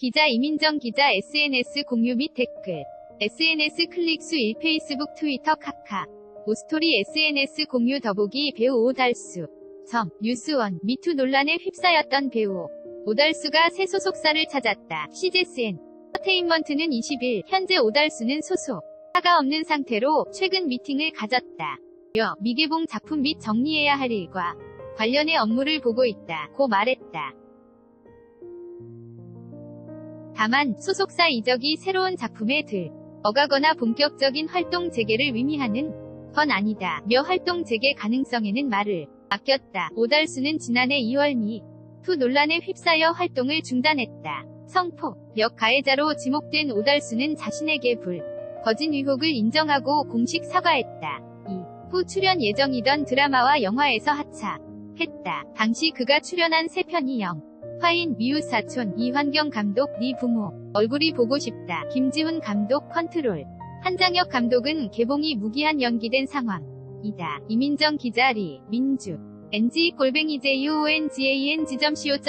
기자 이민정 기자 SNS 공유 및 댓글 SNS 클릭수 1 페이스북 트위터 카카오스토리 SNS 공유 더보기 배우 오달수 점 뉴스1 미투 논란에 휩싸였던 배우 오달수가 새 소속사를 찾았다. CJeS엔터테인먼트는 20일 현재 오달수는 소속사가 없는 상태로 최근 미팅을 가졌다. 또 미개봉 작품 및 정리해야 할 일과 관련의 업무를 보고 있다. 고 말했다. 다만 소속사 이적이 새로운 작품에 들어가거나 본격적인 활동 재개를 의미하는 건 아니다. 며 활동 재개 가능성에는 말을 아꼈다. 오달수는 지난해 2월 미투 논란에 휩싸여 활동을 중단했다. 성폭력 가해자로 지목된 오달수는 자신에게 불거진 의혹을 인정하고 공식 사과했다. 이후 출연 예정이던 드라마와 영화에서 하차했다. 당시 그가 출연한 세 편이 영 화인 미우 사촌 이환경 감독 네 부모 얼굴이 보고 싶다. 김지훈 감독 컨트롤 한장혁 감독은 개봉이 무기한 연기된 상황이다. 이민정 기자 리 민주 NG 골뱅이 JONGAN 지점 CO.